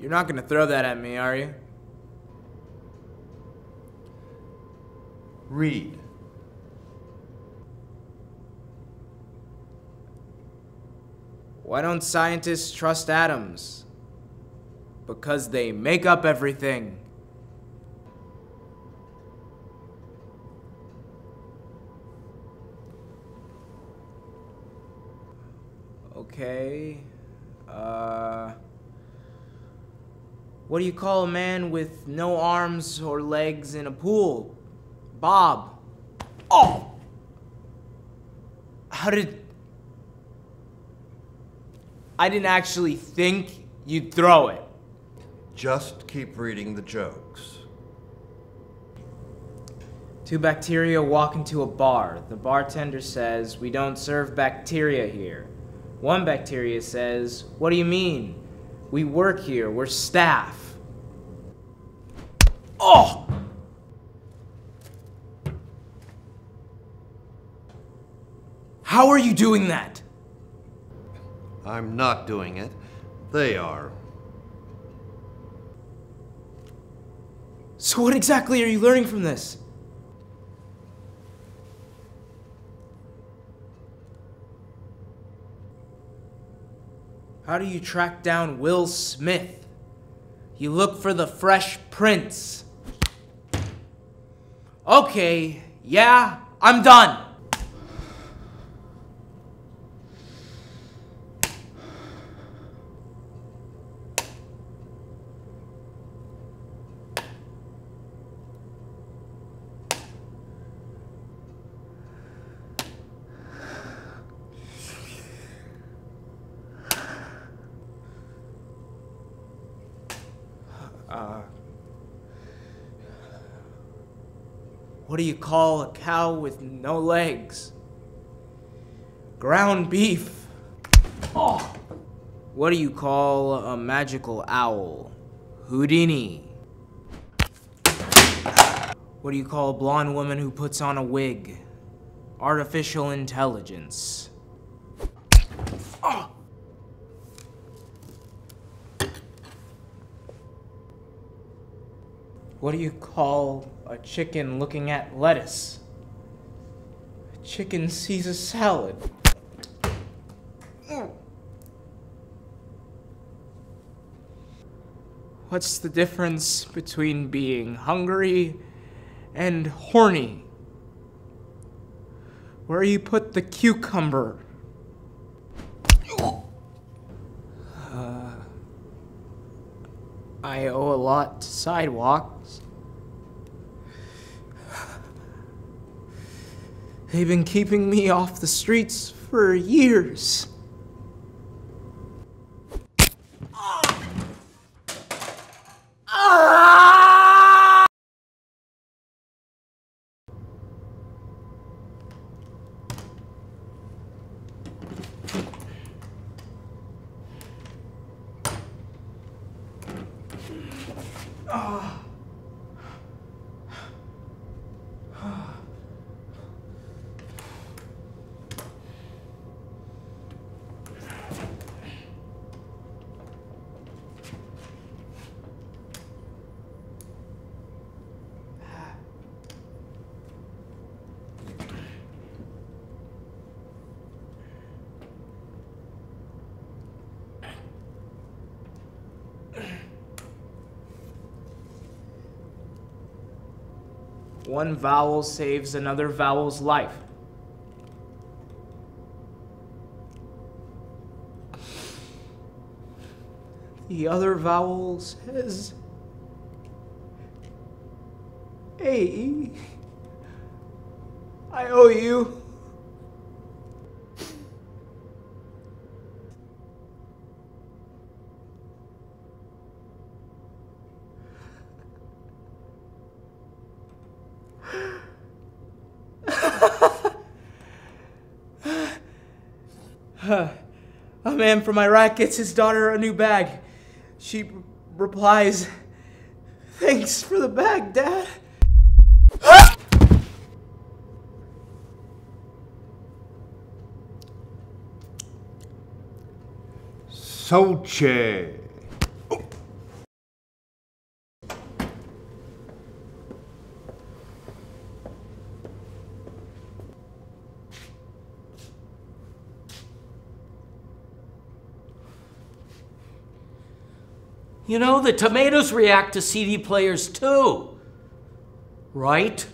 You're not gonna throw that at me, are you? Read. Why don't scientists trust atoms? Because they make up everything. Okay. Uh. What do you call a man with no arms or legs in a pool? Bob. Oh! How did. I didn't actually think you'd throw it. Just keep reading the jokes. Two bacteria walk into a bar. The bartender says, We don't serve bacteria here. One bacteria says, What do you mean? We work here, we're staff. Oh! How are you doing that? I'm not doing it. They are. So, what exactly are you learning from this? How do you track down Will Smith? You look for the fresh prince. Okay, yeah, I'm done. What do you call a cow with no legs? Ground beef. Oh. What do you call a magical owl? Houdini. What do you call a blonde woman who puts on a wig? Artificial intelligence. What do you call a chicken looking at lettuce? A chicken sees a salad. What's the difference between being hungry and horny? Where you put the cucumber? I owe a lot to sidewalks. They've been keeping me off the streets for years. Oh. One vowel saves another vowel's life. The other vowel says A. I owe you. A man from Iraq gets his daughter a new bag. She replies, Thanks for the bag, Dad. Soche. You know, the tomatoes react to CD players too. Right?